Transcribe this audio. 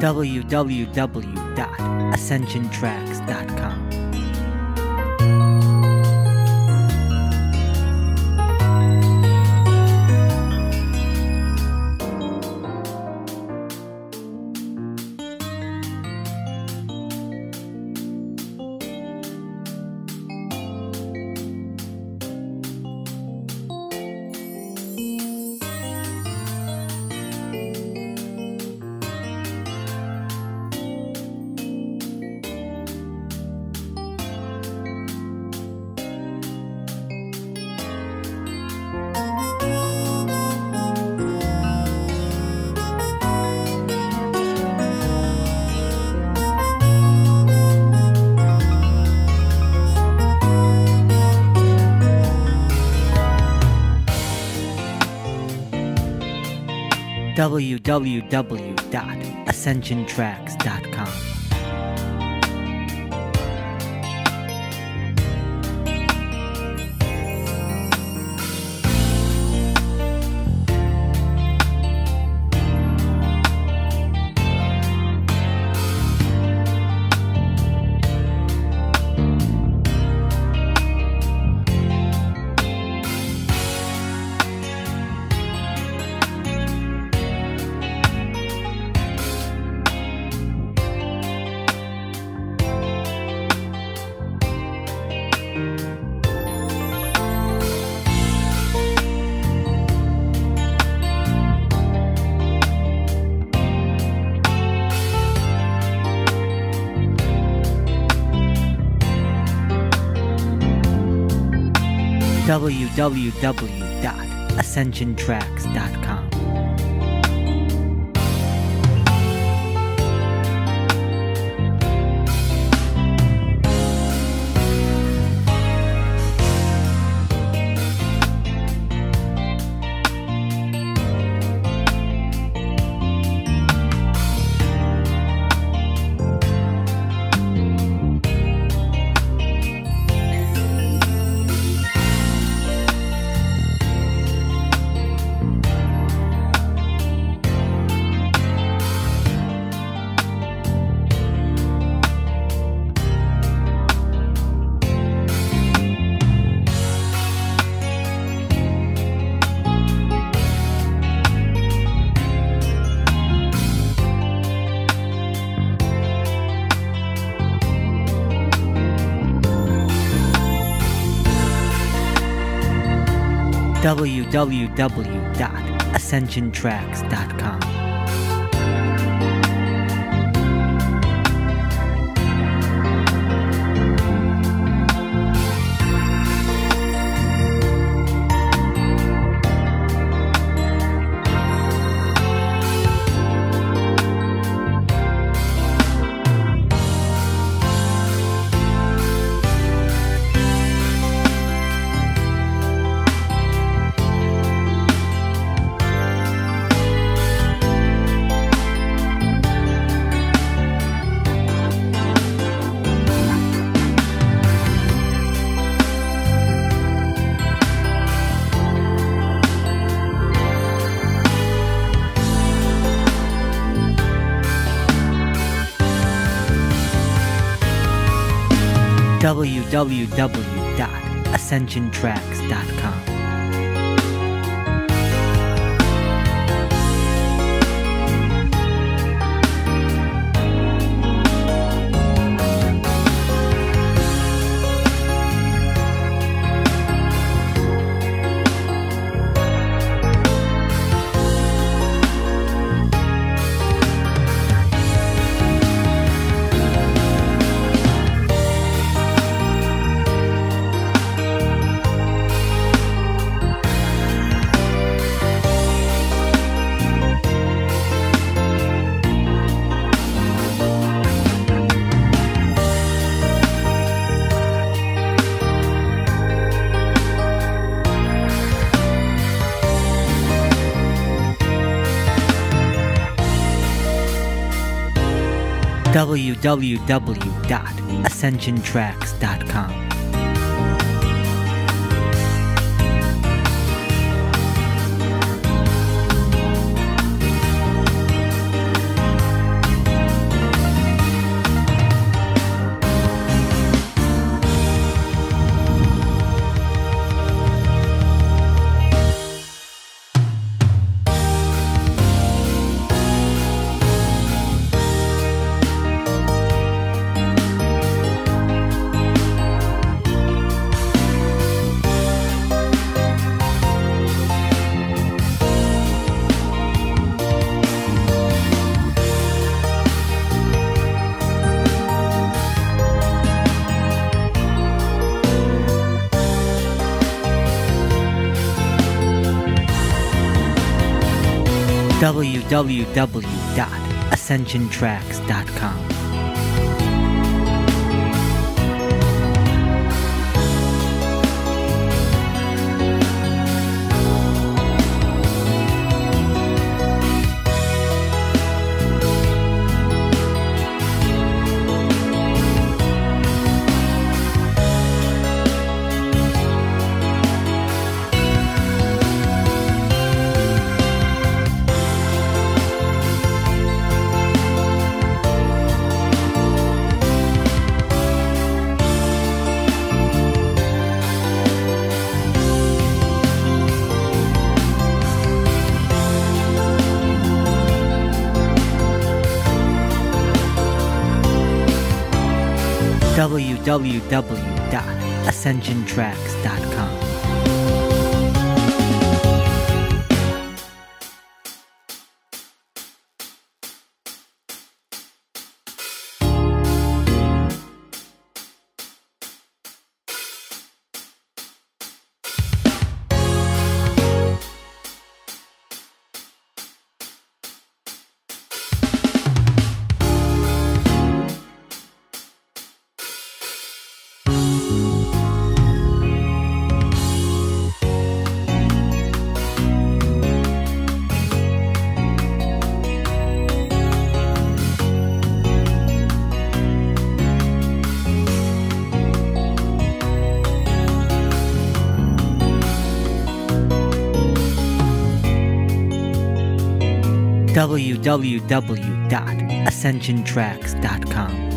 www.ascensiontracks.com. www.ascensiontracks.com. www.ascensiontracks.com. www.ascensiontracks.com. www.ascensiontracks.com. www.ascensiontracks.com. www.ascensiontracks.com. www.ascensiontracks.com. www.ascensiontracks.com.